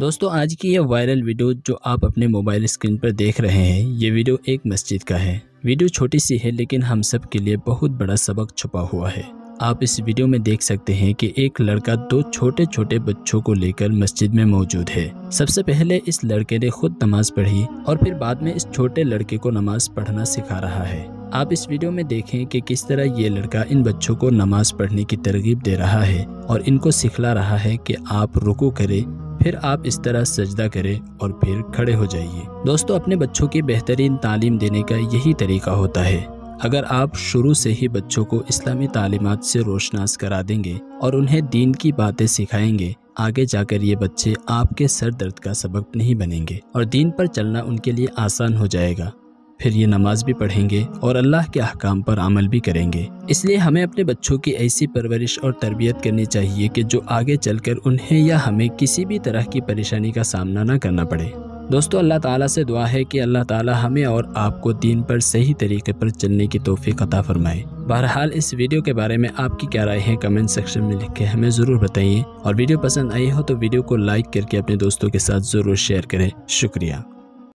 दोस्तों, आज की यह वायरल वीडियो जो आप अपने मोबाइल स्क्रीन पर देख रहे हैं, ये वीडियो एक मस्जिद का है। वीडियो छोटी सी है, लेकिन हम सब के लिए बहुत बड़ा सबक छुपा हुआ है। आप इस वीडियो में देख सकते हैं कि एक लड़का दो छोटे छोटे बच्चों को लेकर मस्जिद में मौजूद है। सबसे पहले इस लड़के ने खुद नमाज़ पढ़ी और फिर बाद में इस छोटे लड़के को नमाज़ पढ़ना सिखा रहा है। आप इस वीडियो में देखें कि किस तरह ये लड़का इन बच्चों को नमाज़ पढ़ने की तरगीब दे रहा है और इनको सिखला रहा है कि आप रुकू करें फिर आप इस तरह सजदा करें और फिर खड़े हो जाइए। दोस्तों, अपने बच्चों की बेहतरीन तालीम देने का यही तरीका होता है। अगर आप शुरू से ही बच्चों को इस्लामी तालीमत से रोशनास करा देंगे और उन्हें दीन की बातें सिखाएँगे, आगे जाकर ये बच्चे आपके सर दर्द का सबक नहीं बनेंगे और दीन पर चलना उनके लिए आसान हो जाएगा। फिर ये नमाज़ भी पढ़ेंगे और अल्लाह के अहकाम पर अमल भी करेंगे। इसलिए हमें अपने बच्चों की ऐसी परवरिश और तरबियत करनी चाहिए कि जो आगे चलकर उन्हें या हमें किसी भी तरह की परेशानी का सामना न करना पड़े। दोस्तों, अल्लाह ताला से दुआ है कि अल्लाह ताला हमें और आपको दीन पर सही तरीके पर चलने की तोफ़ी अता फरमाए। बहरहाल, इस वीडियो के बारे में आपकी क्या राय है कमेंट सेक्शन में लिख के हमें ज़रूर बताइए। और वीडियो पसंद आई हो तो वीडियो को लाइक करके अपने दोस्तों के साथ ज़रूर शेयर करें। शुक्रिया।